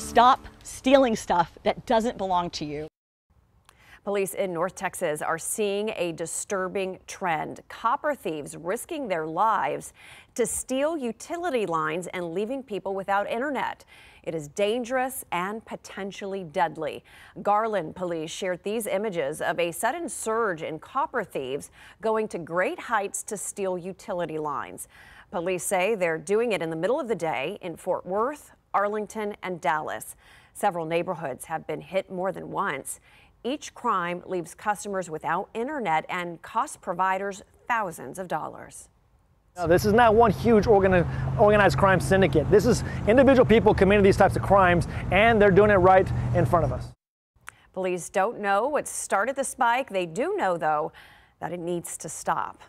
Stop stealing stuff that doesn't belong to you. Police in North Texas are seeing a disturbing trend. Copper thieves risking their lives to steal utility lines and leaving people without internet. It is dangerous and potentially deadly. Garland police shared these images of a sudden surge in copper thieves going to great heights to steal utility lines. Police say they're doing it in the middle of the day in Fort Worth, Arlington, and Dallas. Several neighborhoods have been hit more than once. Each crime leaves customers without internet and costs providers thousands of dollars. No, this is not one huge organized crime syndicate. This is individual people committing these types of crimes, and they're doing it right in front of us. Police don't know what started the spike. They do know, though, that it needs to stop.